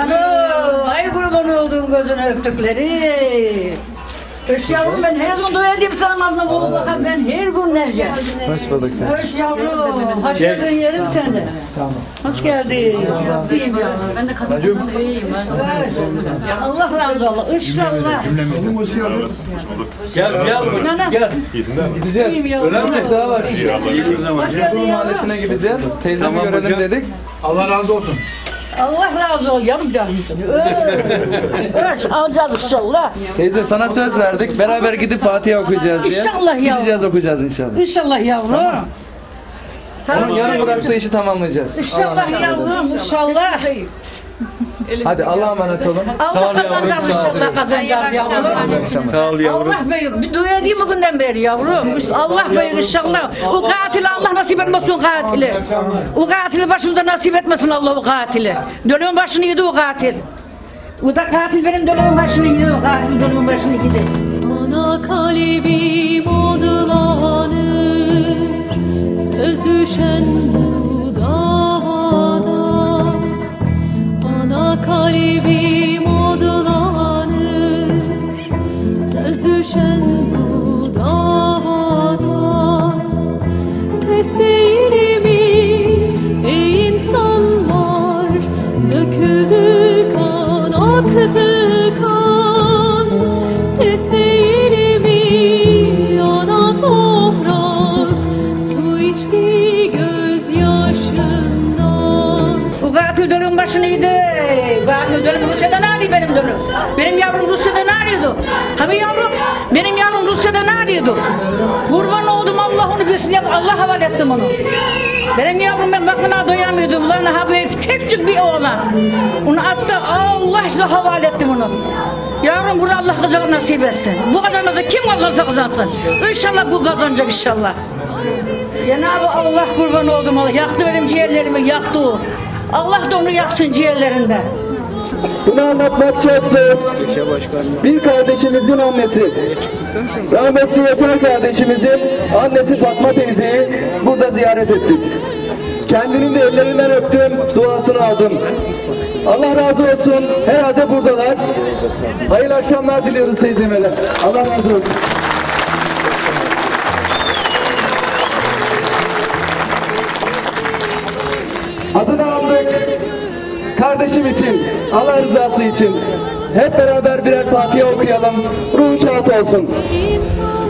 Alo, ay kurban olduğum gözünü öptükleri. Hoş yavrum ben her gün dua edeyim sana abla bol bakar ben her gün nerece. Hoş bulduk. Hoş yavrum, hoş geldin yerim seni. Tamam. Hoş geldin. İyiyim yavrum. Ben de kadın iyiyim. Allah razı olsun. İnşallah. Gel gel. İnanın. Gel. Gideceğiz. İyiyim yavrum. Önemli daha var. Hoş geldin yavrum. Mahallesi'ne gideceğiz. Teyzemi görelim dedik. Allah razı olsun. Allah razı olsun yavrum canım. Öş, alacağız inşallah. Teyze sana söz verdik. Beraber gidip Fatiha okuyacağız diye. İnşallah ya. Gideceğiz okuyacağız inşallah. İnşallah yavrum. Sağ Onun ol. yarım bıraktığı işi tamamlayacağız. İnşallah yavrum, inşallah. Hadi Allah'a emanet olun. Allah kazanacağız inşallah kazanacağız yavrum. Sağ ol yavrum. Allah büyük. Bir dua edeyim bugünden beri yavrum. Allah büyük inşallah. O katili Allah nasip etmesin katili. O katili başımıza nasip etmesin Allah o katili. Dönümün başını yedi o katil. O da katil benim dönümün başını yedi o katil dönümün başını yedi. Ana kalbim odlanır Söz düşen yedi. Katil dönüm Rusya'da ne arıyor benim dönüm? Benim yavrum Rusya'da ne arıyordu? Tabii yavrum benim yavrum Rusya'da ne arıyordu? Kurban oldum Allah onu bilsin Allah havale ettim onu. Benim yavrum ben bakmana doyamıyordum. Lan ha böyle tek bir oğlan. Onu attı Allah size havale ettim onu. Yavrum bunu Allah kazanır nasip etsin. Bu kazanmazsa kim kazansa kazansın. İnşallah bu kazanacak inşallah. Cenab-ı Allah kurban oldum ona. Yaktı benim ciğerlerimi yaktı o. Allah da onu yaksın ciğerlerinde. Bunu anlatmak çok zor. Bir kardeşimizin annesi. Rahmetli Yaşar kardeşimizin annesi Fatma teyzeyi burada ziyaret ettik. Kendinin de ellerinden öptüm, duasını aldım. Allah razı olsun. Herhalde buradalar. Hayırlı akşamlar diliyoruz teyzeme de. Allah razı olsun. Adını aldık. Kardeşim için, Allah rızası için hep beraber birer Fatiha okuyalım. Ruhu şad olsun. İnsanlar